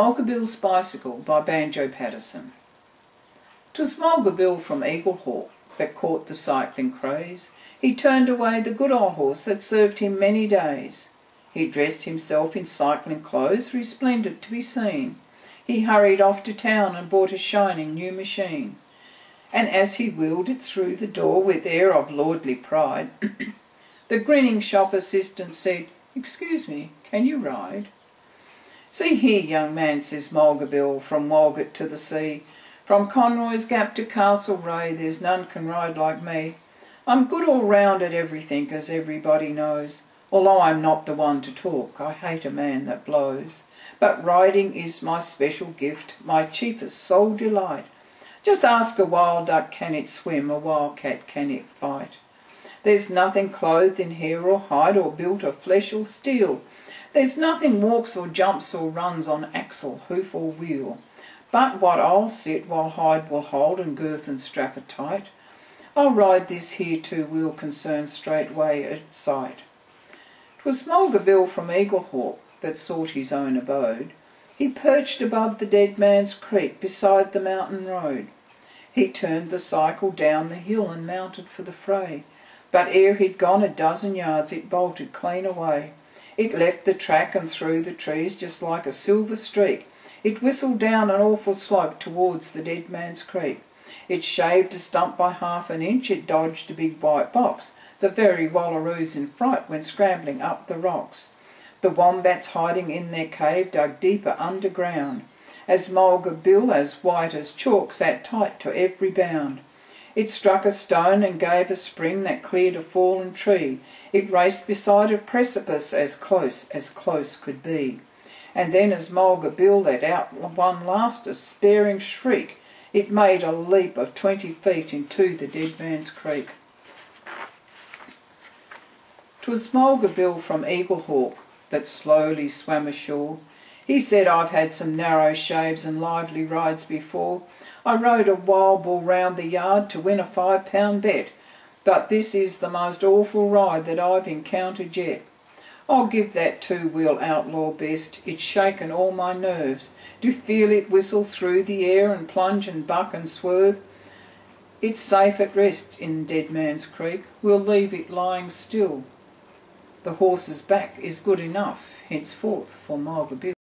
Mulga Bill's Bicycle by Banjo Paterson. 'Twas Mulga Bill from Eaglehawk that caught the cycling craze. He turned away the good old horse that served him many days. He dressed himself in cycling clothes, resplendent to be seen. He hurried off to town and bought a shining new machine. And as he wheeled it through the door with air of lordly pride, the grinning shop assistant said, Excuse me, can you ride? See here, young man, says Mulga Bill, from Walgett to the sea. From Conroy's Gap to Castlereagh, there's none can ride like me. I'm good all round at everything, as everybody knows. Although I'm not the one to talk, I hate a man that blows. But riding is my special gift, my chiefest sole delight. Just ask a wild duck can it swim, a wild cat can it fight. There's nothing clothed in hair or hide or built of flesh or steel there's nothing walks or jumps or runs on axle, hoof or wheel, but what I'll sit while hide will hold and girth and strap are tight. I'll ride this here two-wheel concern straightway at sight. 'Twas Mulga Bill from Eaglehawk that sought his own abode. He perched above the dead man's creek beside the mountain road. He turned the cycle down the hill and mounted for the fray, but ere he'd gone a dozen yards it bolted clean away. It left the track and through the trees just like a silver streak. It whistled down an awful slope towards the dead man's creek. It shaved a stump by half an inch, it dodged a big white box. The very wallaroos in fright went scrambling up the rocks. The wombats hiding in their cave dug deeper underground. As Mulga Bill, as white as chalk, sat tight to every bound. It struck a stone and gave a spring that cleared a fallen tree. It raced beside a precipice as close as close could be. And then as Mulga Bill let out one last despairing shriek, it made a leap of twenty feet into the dead man's creek. 'Twas Mulga Bill from Eaglehawk that slowly swam ashore. He said, I've had some narrow shaves and lively rides before, I rode a wild bull round the yard to win a five pound bet, but this is the most awful ride that I've encountered yet. I'll give that two-wheel outlaw best, it's shaken all my nerves. To feel it whistle through the air and plunge and buck and swerve. It's safe at rest in Dead Man's Creek, we'll leave it lying still. The horse's back is good enough henceforth for Mulga.